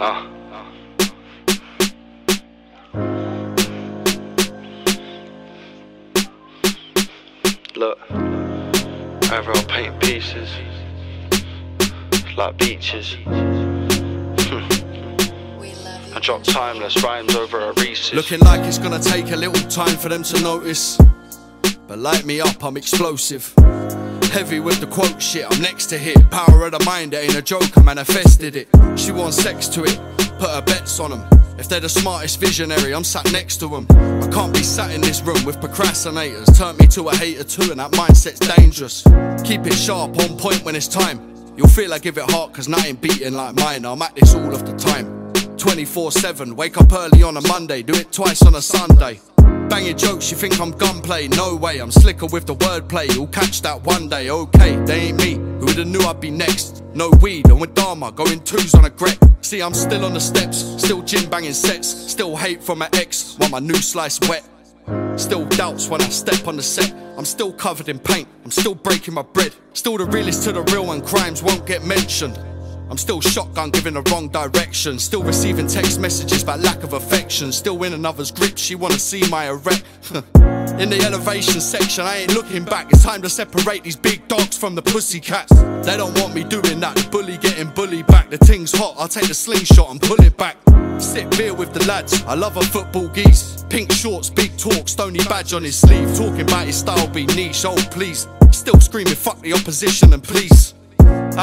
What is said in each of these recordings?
Ah. Look, I'll paint pieces like beaches. I drop timeless rhymes over a Reese's. Looking like it's gonna take a little time for them to notice. But light me up, I'm explosive. Heavy with the quote shit, I'm next to hit. Power of the mind, ain't a joke, I manifested it. She wants sex to it, put her bets on them. If they're the smartest visionary, I'm sat next to them. I can't be sat in this room with procrastinators. Turn me to a hater too, and that mindset's dangerous. Keep it sharp, on point when it's time. You'll feel I give it heart, cause nothing beating like mine. I'm at this all of the time. 24 7, wake up early on a Monday, do it twice on a Sunday. Banging jokes, you think I'm gunplay? No way, I'm slicker with the wordplay. You'll catch that one day, okay, they ain't me. Who would've knew I'd be next? No weed, and with Dharma, going twos on a grep. See, I'm still on the steps, still gin banging sets, still hate from my ex, while my new slice wet. Still doubts when I step on the set. I'm still covered in paint, I'm still breaking my bread. Still the realest to the real, and crimes won't get mentioned. I'm still shotgun giving the wrong direction. Still receiving text messages about lack of affection. Still in another's grip, she wanna see my erect. in the elevation section, I ain't looking back. It's time to separate these big dogs from the pussycats. They don't want me doing that. The bully getting bullied back. The thing's hot, I'll take the slingshot and pull it back. Sit beer with the lads, I love a football geese. Pink shorts, big talk, stony badge on his sleeve. Talking about his style be niche, oh please. Still screaming fuck the opposition and police.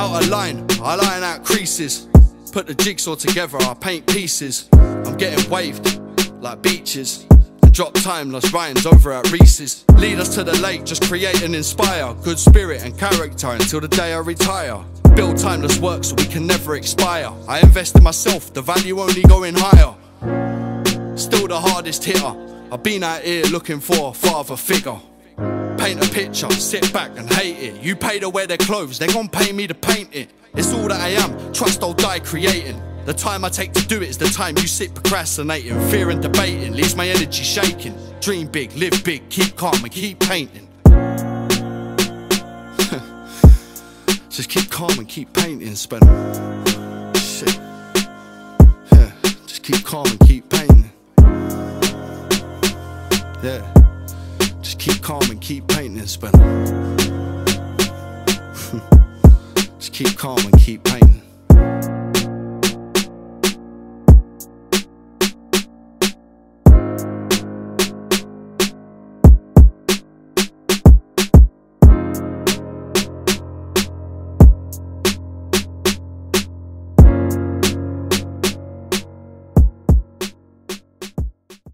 Out of line, I line out creases. Put the jigsaw together, I paint pieces. I'm getting waved like beaches. Drop timeless rhymes over at Reese's. Lead us to the lake, just create and inspire. Good spirit and character until the day I retire. Build timeless work so we can never expire. I invest in myself, the value only going higher. Still the hardest hitter. I've been out here looking for a father figure. Paint a picture, sit back and hate it. You pay to wear their clothes, they gon' pay me to paint it. It's all that I am, trust I'll die creating. The time I take to do it is the time you sit procrastinating. Fear and debating leaves my energy shaking. Dream big, live big, keep calm and keep painting. Just keep calm and keep painting, spend shit. Yeah, just keep calm and keep painting. Yeah, keep calm and keep painting, spend. just keep calm and keep painting.